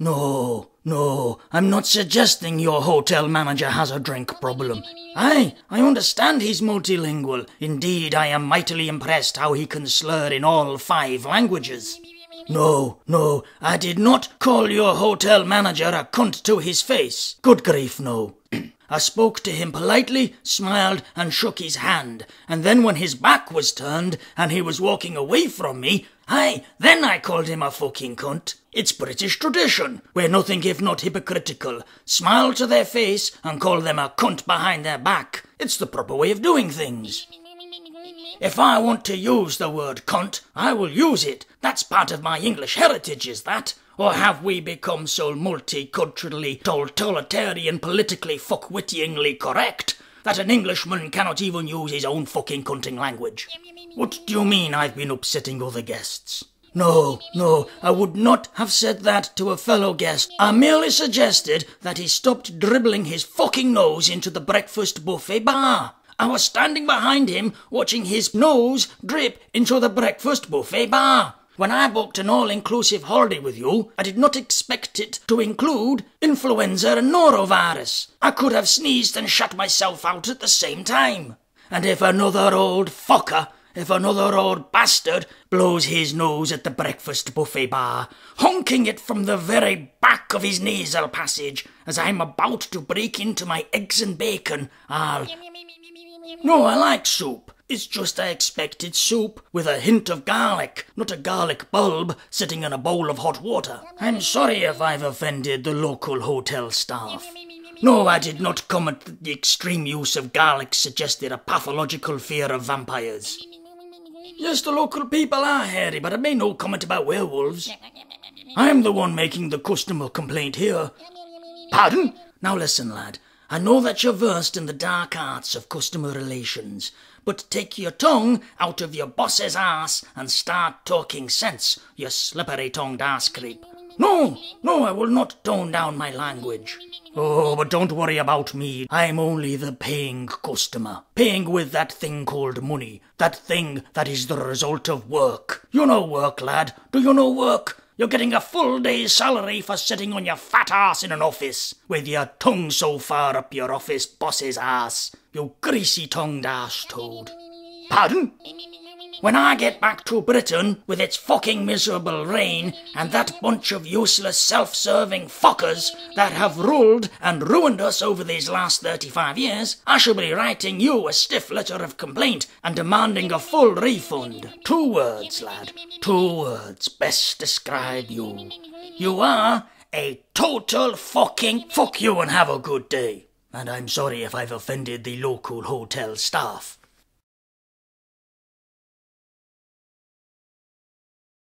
No, no, I'm not suggesting your hotel manager has a drink problem. Aye, I understand he's multilingual. Indeed, I am mightily impressed how he can slur in all five languages. No, no, I did not call your hotel manager a cunt to his face. Good grief, no. I spoke to him politely, smiled, and shook his hand, and then when his back was turned and he was walking away from me, aye, then I called him a fucking cunt. It's British tradition. We're nothing if not hypocritical. Smile to their face and call them a cunt behind their back. It's the proper way of doing things. If I want to use the word cunt, I will use it. That's part of my English heritage, is that? Or have we become so multiculturally, totalitarian, politically fuckwittingly correct that an Englishman cannot even use his own fucking cunting language? What do you mean I've been upsetting other guests? No, no, I would not have said that to a fellow guest. I merely suggested that he stopped dribbling his fucking nose into the breakfast buffet bar. I was standing behind him watching his nose drip into the breakfast buffet bar. When I booked an all-inclusive holiday with you, I did not expect it to include influenza and norovirus. I could have sneezed and shut myself out at the same time. And if another old fucker, if another old bastard blows his nose at the breakfast buffet bar, honking it from the very back of his nasal passage as I'm about to break into my eggs and bacon, I'll... No, I like soup. It's just I expected soup with a hint of garlic, not a garlic bulb sitting in a bowl of hot water. I'm sorry if I've offended the local hotel staff. No, I did not comment that the extreme use of garlic suggested a pathological fear of vampires. Yes, the local people are hairy, but I made no comment about werewolves. I'm the one making the customer complaint here. Pardon? Now listen, lad. I know that you're versed in the dark arts of customer relations, but take your tongue out of your boss's ass and start talking sense, you slippery-tongued ass creep. No, no, I will not tone down my language. Oh, but don't worry about me. I'm only the paying customer. Paying with that thing called money. That thing that is the result of work. You know work, lad. Do you know work? You're getting a full day's salary for sitting on your fat ass in an office, with your tongue so far up your office boss's ass, you greasy-tongued ass toad. Pardon? When I get back to Britain with its fucking miserable rain and that bunch of useless self-serving fuckers that have ruled and ruined us over these last 35 years, I shall be writing you a stiff letter of complaint and demanding a full refund. Two words, lad. Two words best describe you. You are a total fucking fuck you and have a good day. And I'm sorry if I've offended the local hotel staff.